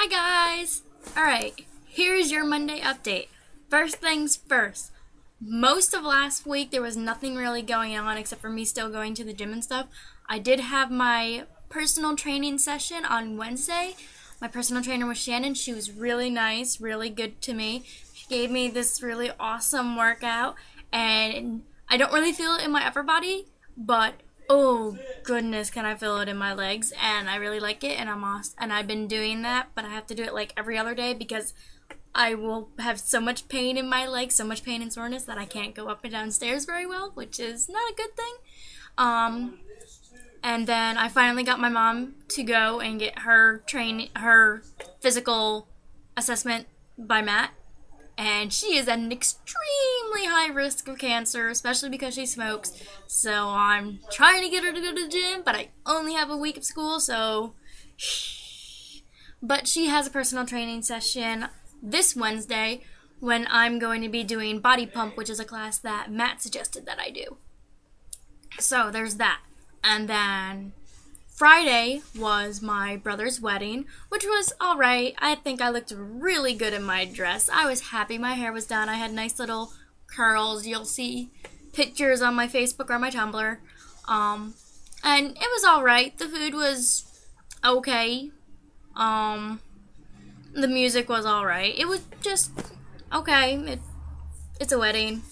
Hi guys! Alright, here's your Monday update. First things first. Most of last week there was nothing really going on except for me still going to the gym and stuff. I did have my personal training session on Wednesday. My personal trainer was Shannon. She was really nice, really good to me. She gave me this really awesome workout and I don't really feel it in my upper body, but oh goodness can i feel it in my legs? And i really like it and i'm awesome and i've been doing that but i have to do it like every other day because i will have so much pain in my legs so much pain and soreness that i can't go up and down stairs very well which is not a good thing. Um and then i finally got my mom to go and get her train her physical assessment by matt and she is an an extremely high risk of cancer, especially because she smokes. So I'm trying to get her to go to the gym, but I only have a week of school, so. But she has a personal training session this Wednesday when I'm going to be doing body pump, which is a class that Matt suggested that I do. So there's that. And then Friday was my brother's wedding, which was alright. I think I looked really good in my dress. I was happy. My hair was done. I had nice little curls. You'll see pictures on my Facebook or my Tumblr. Um, and it was alright. The food was okay. Um, the music was alright. It was just okay. It, it's a wedding.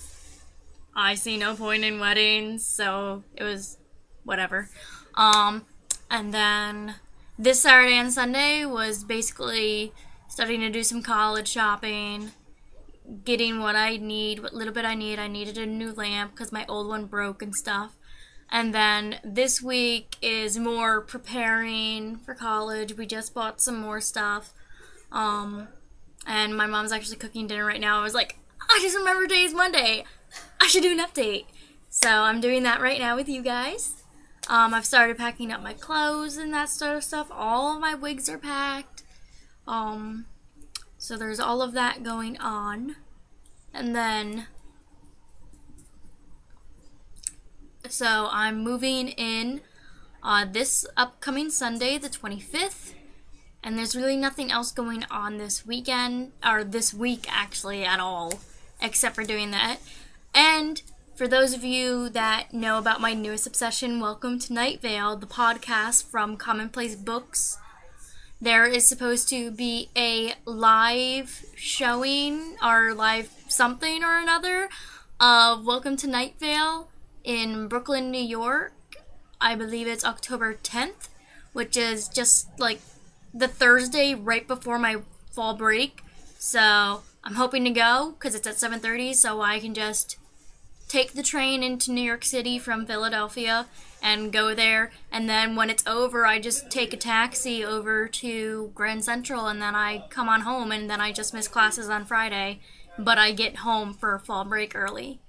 I see no point in weddings, so it was whatever. Um, and then this Saturday and Sunday was basically starting to do some college shopping, getting what I need, what little bit I need. I needed a new lamp because my old one broke and stuff. And then this week is more preparing for college. We just bought some more stuff. Um, and my mom's actually cooking dinner right now. I was like, I just remember today's Monday. I should do an update. So I'm doing that right now with you guys. Um, I've started packing up my clothes and that sort of stuff. All of my wigs are packed. Um, so there's all of that going on. And then, so I'm moving in uh, this upcoming Sunday, the 25th. And there's really nothing else going on this weekend, or this week actually, at all, except for doing that. And for those of you that know about my newest obsession, welcome to Night Vale, the podcast from Commonplace Books. There is supposed to be a live showing or live something or another of Welcome to Night Vale in Brooklyn, New York. I believe it's October 10th, which is just like the Thursday right before my fall break. So I'm hoping to go because it's at 7:30, so I can just take the train into New York City from Philadelphia and go there. And then when it's over, I just take a taxi over to Grand Central and then I come on home and then I just miss classes on Friday. But I get home for fall break early.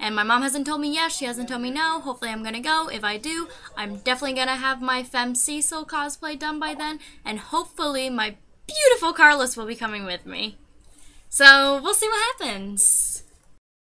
And my mom hasn't told me yes, she hasn't told me no. Hopefully, I'm gonna go. If I do, I'm definitely gonna have my Fem Cecil cosplay done by then. And hopefully, my beautiful Carlos will be coming with me. So, we'll see what happens.